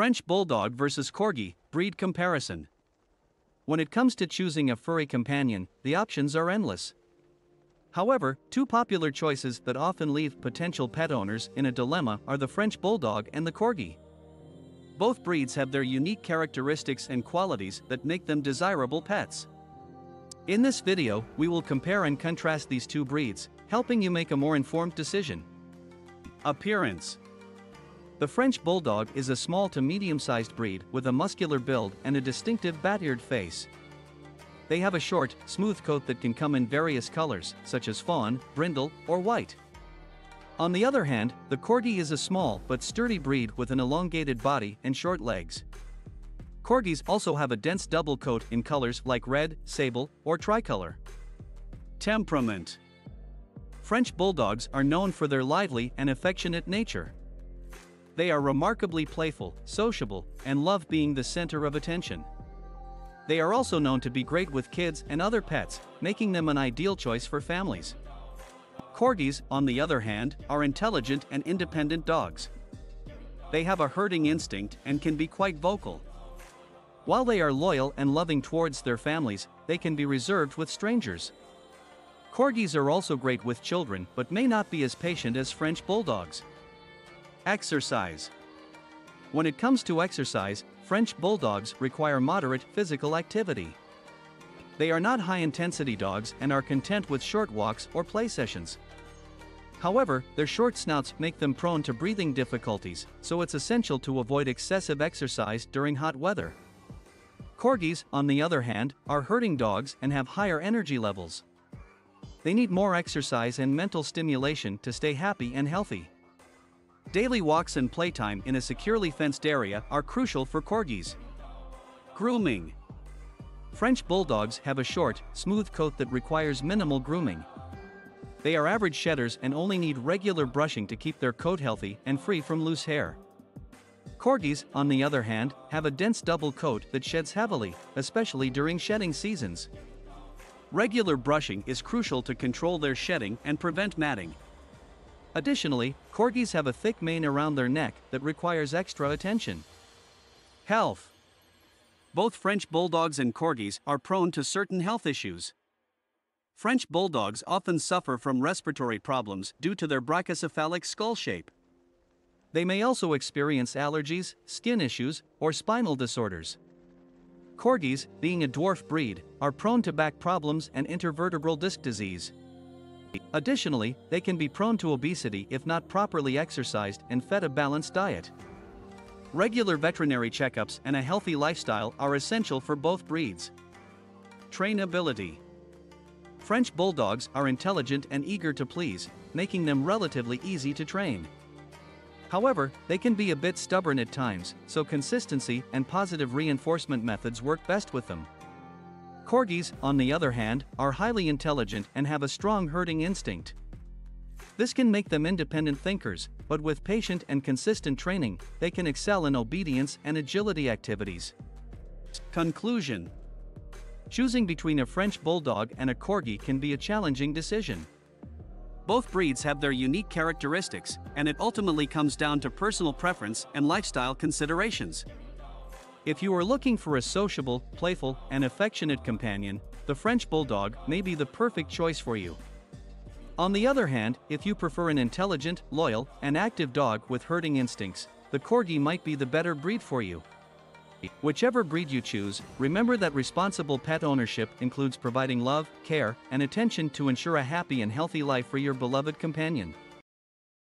French Bulldog vs. Corgi, breed comparison. When it comes to choosing a furry companion, the options are endless. However, two popular choices that often leave potential pet owners in a dilemma are the French Bulldog and the Corgi. Both breeds have their unique characteristics and qualities that make them desirable pets. In this video, we will compare and contrast these two breeds, helping you make a more informed decision. Appearance The French Bulldog is a small to medium-sized breed with a muscular build and a distinctive bat-eared face. They have a short, smooth coat that can come in various colors, such as fawn, brindle, or white. On the other hand, the Corgi is a small but sturdy breed with an elongated body and short legs. Corgis also have a dense double coat in colors like red, sable, or tricolor. Temperament French Bulldogs are known for their lively and affectionate nature. They are remarkably playful, sociable, and love being the center of attention. They are also known to be great with kids and other pets, making them an ideal choice for families. Corgis, on the other hand, are intelligent and independent dogs. They have a herding instinct and can be quite vocal. While they are loyal and loving towards their families, they can be reserved with strangers. Corgis are also great with children but may not be as patient as French Bulldogs. Exercise When it comes to exercise, French Bulldogs require moderate physical activity. They are not high intensity dogs and are content with short walks or play sessions. However, their short snouts make them prone to breathing difficulties, so it's essential to avoid excessive exercise during hot weather. Corgis, on the other hand, are herding dogs and have higher energy levels. They need more exercise and mental stimulation to stay happy and healthy. Daily walks and playtime in a securely fenced area are crucial for corgis. Grooming French bulldogs have a short, smooth coat that requires minimal grooming. They are average shedders and only need regular brushing to keep their coat healthy and free from loose hair. Corgis, on the other hand, have a dense double coat that sheds heavily, especially during shedding seasons. Regular brushing is crucial to control their shedding and prevent matting. Additionally, corgis have a thick mane around their neck that requires extra attention. Health Both French bulldogs and corgis are prone to certain health issues. French bulldogs often suffer from respiratory problems due to their brachycephalic skull shape. They may also experience allergies, skin issues, or spinal disorders. Corgis, being a dwarf breed, are prone to back problems and intervertebral disc disease. Additionally, they can be prone to obesity if not properly exercised and fed a balanced diet. Regular veterinary checkups and a healthy lifestyle are essential for both breeds. Trainability French Bulldogs are intelligent and eager to please, making them relatively easy to train. However, they can be a bit stubborn at times, so consistency and positive reinforcement methods work best with them. Corgis, on the other hand, are highly intelligent and have a strong herding instinct. This can make them independent thinkers, but with patient and consistent training, they can excel in obedience and agility activities. Conclusion Choosing between a French Bulldog and a Corgi can be a challenging decision. Both breeds have their unique characteristics, and it ultimately comes down to personal preference and lifestyle considerations. If you are looking for a sociable, playful, and affectionate companion, the French Bulldog may be the perfect choice for you. On the other hand, if you prefer an intelligent, loyal, and active dog with herding instincts, the Corgi might be the better breed for you. Whichever breed you choose, remember that responsible pet ownership includes providing love, care, and attention to ensure a happy and healthy life for your beloved companion.